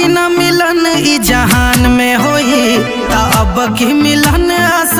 की न मिलन ई जहान में होई अब की मिलन आस